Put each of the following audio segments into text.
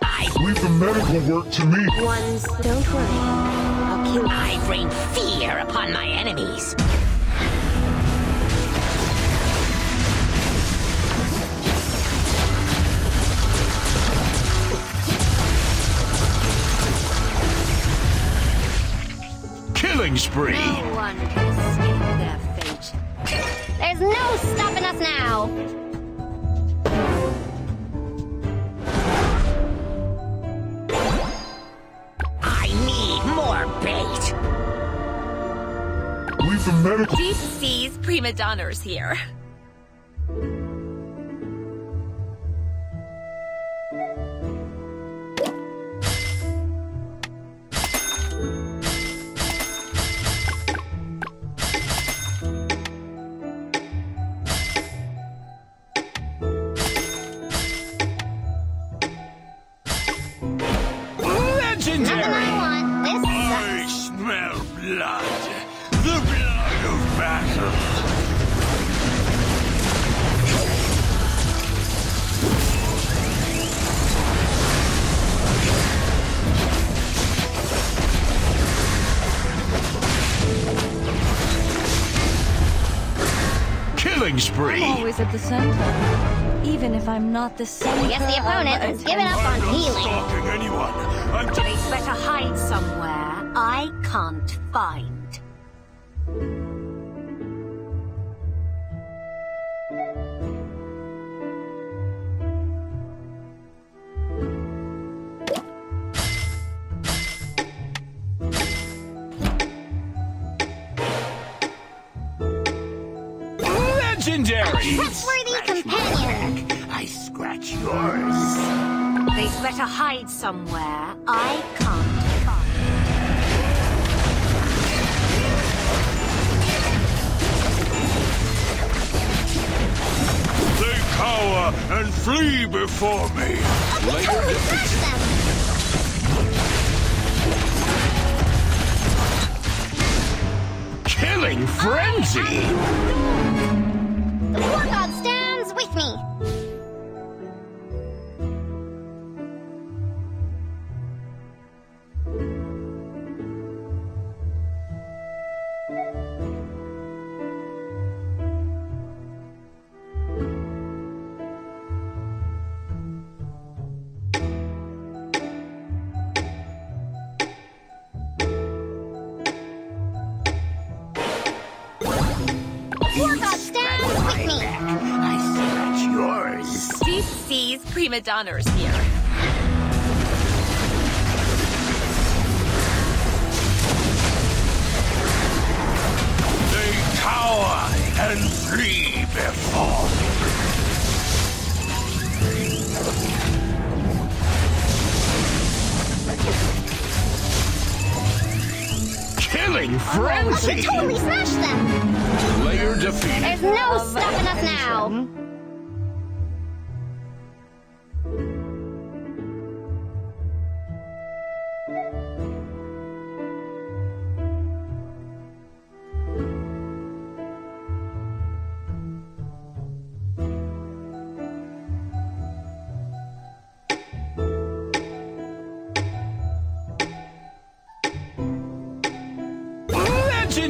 I leave the medical work to me. Ones, don't worry. I'll kill I rain fear upon my enemies. Killing spree! No one can escape their fate. There's no stopping us now. The medical. Deep Seas Prima Donna's here. Killing spree! Always at the center. Even if I'm not the center. Guess the opponent has given up on healing. I'm on not healing. stalking anyone. I'm just They better hide somewhere I can't find. Legendary! Trustworthy companion. I scratch yours. They'd better hide somewhere I can't find. They cower and flee before me. Totally smash them. Killing frenzy! The war god stands with me. Deep Seas Prima Donna's here. They cower and flee before me. Killing We frenzy! totally smash them. Player defeated. There's no stopping us now.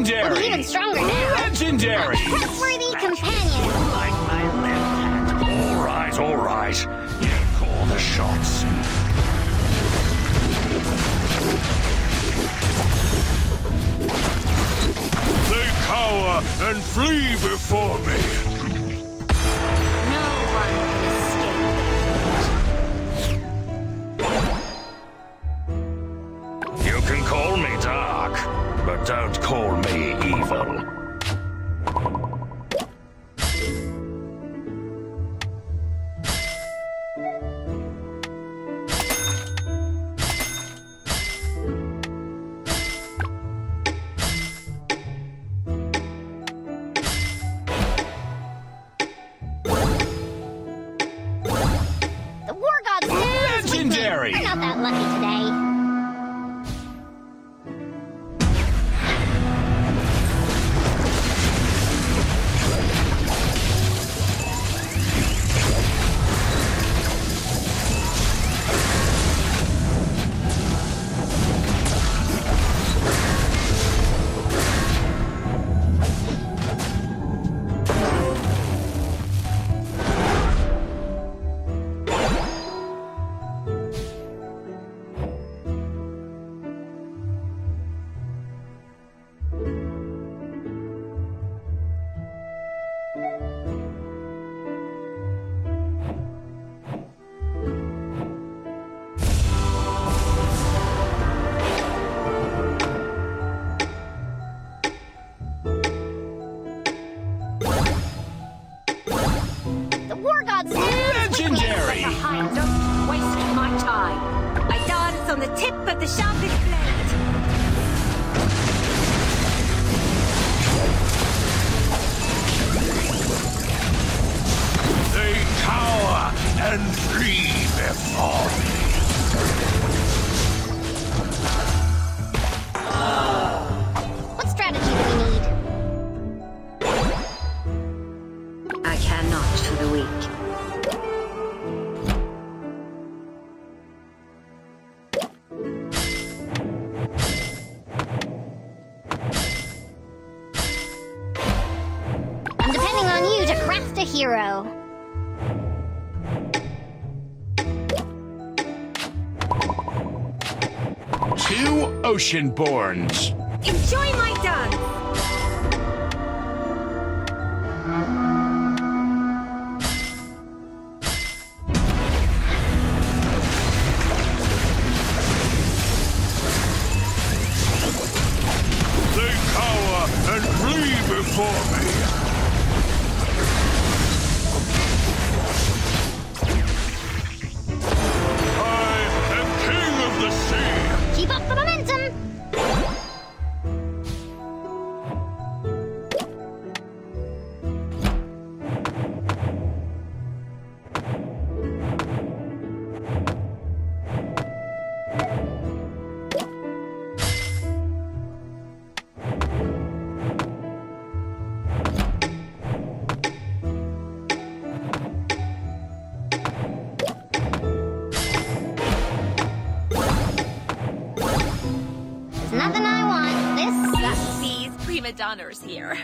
Legendary! We're even stronger now. Legendary! Trustworthy companion. Like my left hand. All right, all right. You call the shots. They cower and flee before me. But don't call me evil. The war god stands. Legendary! We're not that lucky I for the weak. I'm depending on you to craft a hero. Two Oceanborns. Enjoy my dance. Before me. Prima donnas here.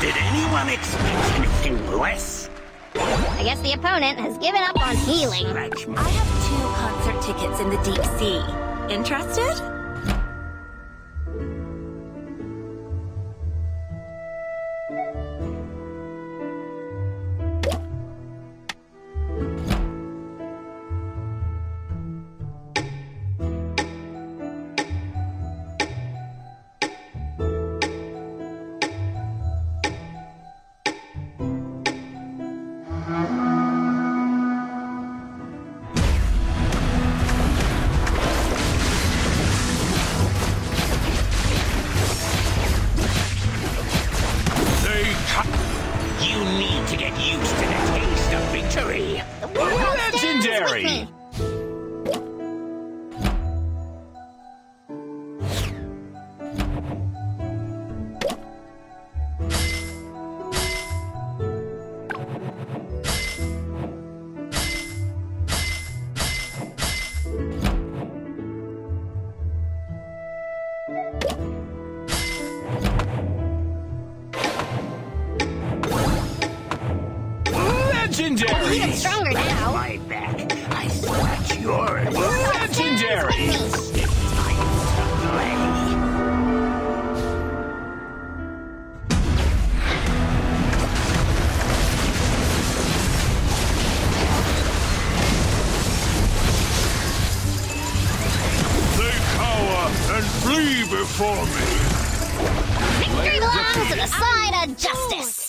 Did anyone expect anything less? I guess the opponent has given up on healing. I have two concert tickets in the deep sea. Interested? Legendary. Even stronger now. My back. I scratch yours. Legendary. It's time to play. they cower and flee before me. Victory belongs to the side of justice.